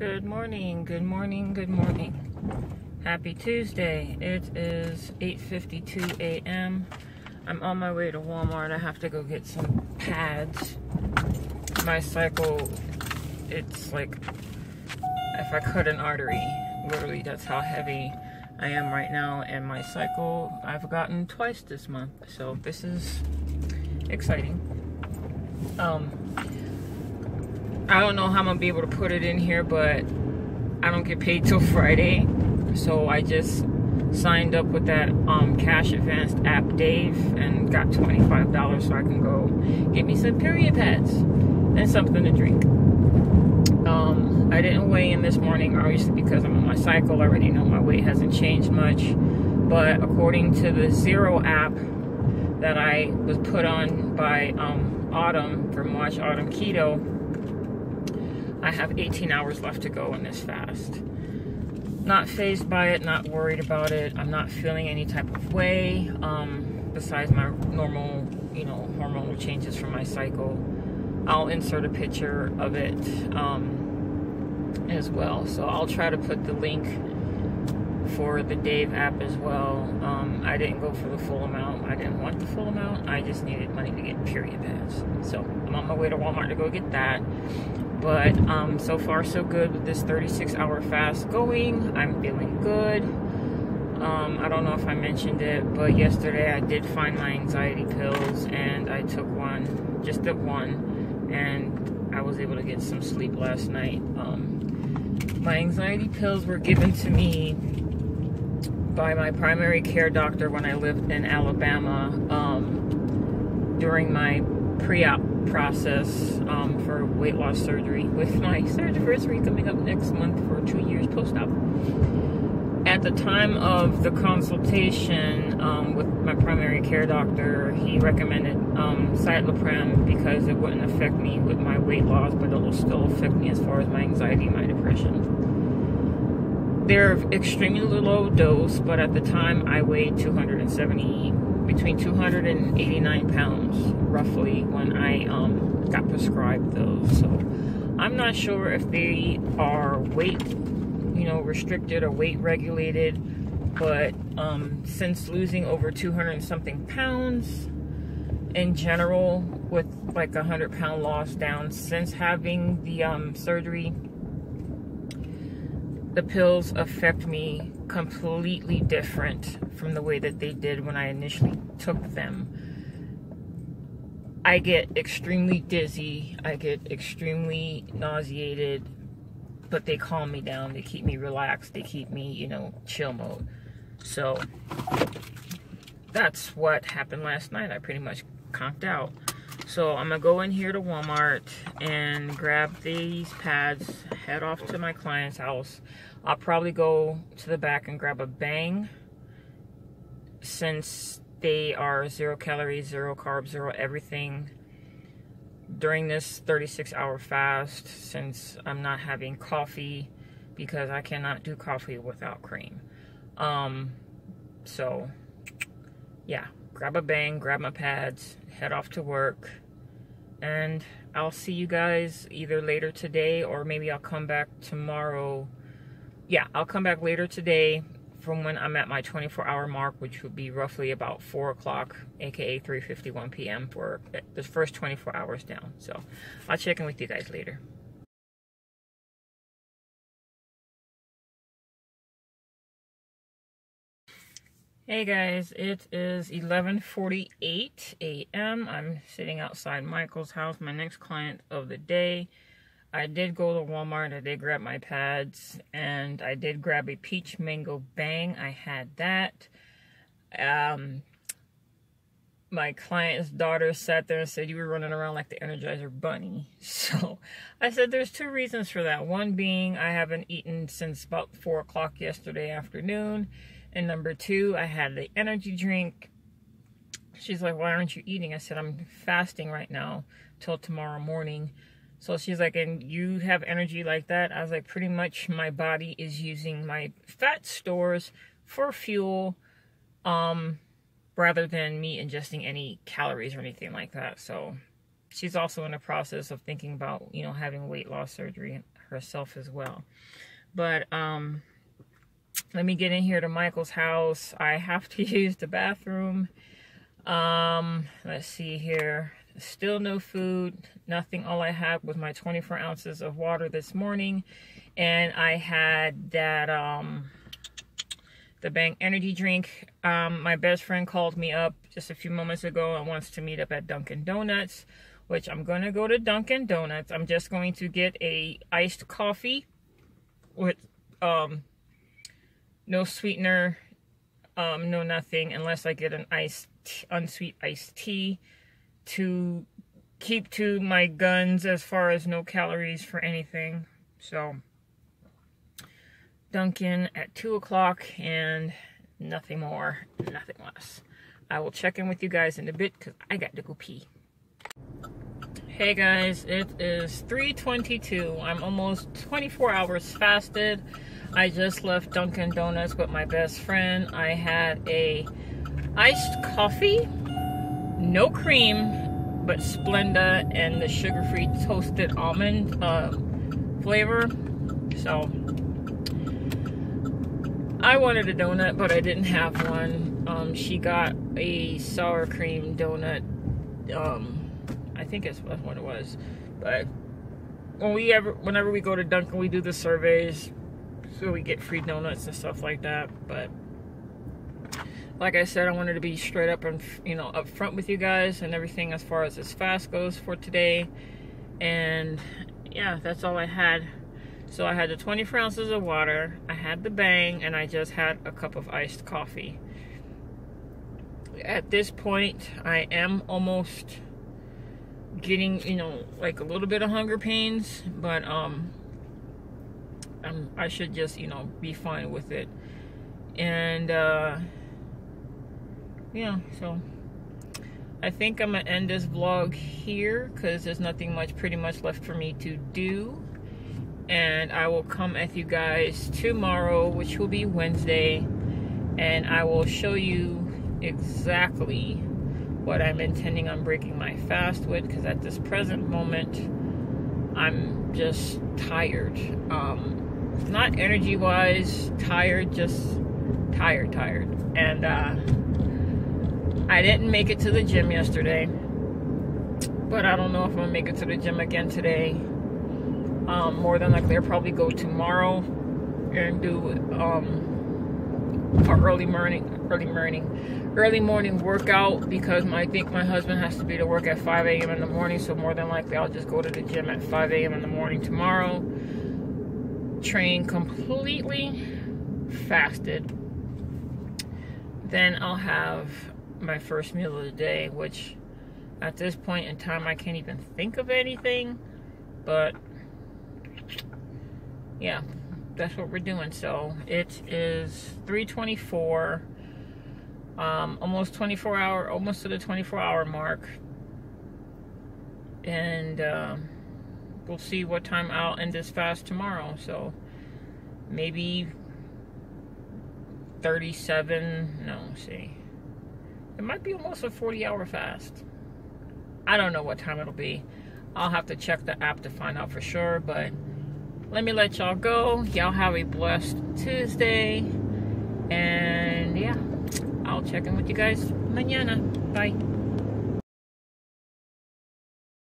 Good morning, good morning, good morning. Happy Tuesday. It is 8.52 a.m. I'm on my way to Walmart. I have to go get some pads. My cycle, it's like if I cut an artery. Literally, that's how heavy I am right now. And my cycle, I've gotten twice this month. So this is exciting. Um, I don't know how I'm gonna be able to put it in here, but I don't get paid till Friday, so I just signed up with that um, cash advanced app Dave and got $25 so I can go get me some period pads and something to drink. Um, I didn't weigh in this morning, obviously because I'm on my cycle. I already know my weight hasn't changed much, but according to the Zero app that I was put on by um, Autumn from Watch Autumn Keto I have 18 hours left to go in this fast. Not phased by it, not worried about it. I'm not feeling any type of way um, besides my normal, you know, hormonal changes from my cycle. I'll insert a picture of it um, as well. So I'll try to put the link for the Dave app as well. Um, I didn't go for the full amount. I didn't want the full amount. I just needed money to get period pads. So I'm on my way to Walmart to go get that. But um, so far, so good with this 36 hour fast going. I'm feeling good. Um, I don't know if I mentioned it, but yesterday I did find my anxiety pills and I took one, just the one, and I was able to get some sleep last night. Um, my anxiety pills were given to me by my primary care doctor when I lived in Alabama um, during my pre-op process um, for weight loss surgery with my anniversary coming up next month for two years post-op. At the time of the consultation um, with my primary care doctor, he recommended um, because it wouldn't affect me with my weight loss, but it will still affect me as far as my anxiety and my depression. They're extremely low dose, but at the time I weighed 270 between 289 pounds roughly when I um, got prescribed those. So I'm not sure if they are weight, you know, restricted or weight regulated. But um, since losing over 200 something pounds in general, with like a 100 pound loss down since having the um, surgery, the pills affect me completely different from the way that they did when I initially took them. I get extremely dizzy, I get extremely nauseated, but they calm me down, they keep me relaxed, they keep me, you know, chill mode. So that's what happened last night. I pretty much conked out. So I'm gonna go in here to Walmart and grab these pads, head off to my client's house. I'll probably go to the back and grab a bang since they are zero calories, zero carbs, zero everything during this 36 hour fast since I'm not having coffee because I cannot do coffee without cream. Um, so yeah, grab a bang, grab my pads, head off to work, and I'll see you guys either later today or maybe I'll come back tomorrow. Yeah, I'll come back later today from when I'm at my 24 hour mark, which would be roughly about 4 o'clock, aka 3.51 p.m. for the first 24 hours down. So I'll check in with you guys later. Hey guys, it is 11:48 a.m. I'm sitting outside Michael's house, my next client of the day. I did go to Walmart, I did grab my pads, and I did grab a peach mango bang. I had that. Um, my client's daughter sat there and said you were running around like the Energizer Bunny. So I said there's two reasons for that. One being I haven't eaten since about 4 o'clock yesterday afternoon and number two, I had the energy drink. She's like, why aren't you eating? I said, I'm fasting right now till tomorrow morning. So she's like, and you have energy like that? I was like, pretty much my body is using my fat stores for fuel um, rather than me ingesting any calories or anything like that. So she's also in the process of thinking about, you know, having weight loss surgery herself as well. But um, let me get in here to Michael's house. I have to use the bathroom. Um, let's see here. Still no food, nothing. All I had was my 24 ounces of water this morning. And I had that, um, the Bang energy drink. Um, my best friend called me up just a few moments ago and wants to meet up at Dunkin' Donuts, which I'm going to go to Dunkin' Donuts. I'm just going to get a iced coffee with um, no sweetener, um, no nothing, unless I get an iced, unsweet iced tea to keep to my guns as far as no calories for anything. So, Dunkin' at 2 o'clock and nothing more, nothing less. I will check in with you guys in a bit because I got to go pee. Hey guys, it is 3.22. I'm almost 24 hours fasted. I just left Dunkin' Donuts with my best friend. I had a iced coffee, no cream, but Splenda and the sugar-free toasted almond uh, flavor. So I wanted a donut, but I didn't have one. Um, she got a sour cream donut. Um, I think it's what it was. But when we ever, whenever we go to Dunkin', we do the surveys, so we get free donuts and stuff like that. But like I said, I wanted to be straight up and you know up front with you guys and everything as far as this fast goes for today. And yeah, that's all I had. So I had the 24 ounces of water, I had the bang, and I just had a cup of iced coffee. At this point, I am almost getting, you know, like a little bit of hunger pains, but um, I'm, I should just, you know, be fine with it. And uh, yeah, so I think I'm gonna end this vlog here because there's nothing much, pretty much left for me to do and I will come at you guys tomorrow, which will be Wednesday, and I will show you exactly what I'm intending on breaking my fast with because at this present moment, I'm just tired. Um, not energy wise, tired, just tired, tired. And uh, I didn't make it to the gym yesterday, but I don't know if I'm gonna make it to the gym again today um, more than likely, I'll probably go tomorrow and do um, a early morning, early morning, early morning workout because my, I think my husband has to be to work at 5 a.m. in the morning. So more than likely, I'll just go to the gym at 5 a.m. in the morning tomorrow. Train completely fasted. Then I'll have my first meal of the day, which at this point in time, I can't even think of anything. But yeah, that's what we're doing. So it is 324, um, almost 24 hour, almost to the 24 hour mark. And uh, we'll see what time I'll end this fast tomorrow. So maybe 37, no, see. It might be almost a 40 hour fast. I don't know what time it'll be. I'll have to check the app to find out for sure, but let me let y'all go. Y'all have a blessed Tuesday. And yeah, I'll check in with you guys mañana. Bye.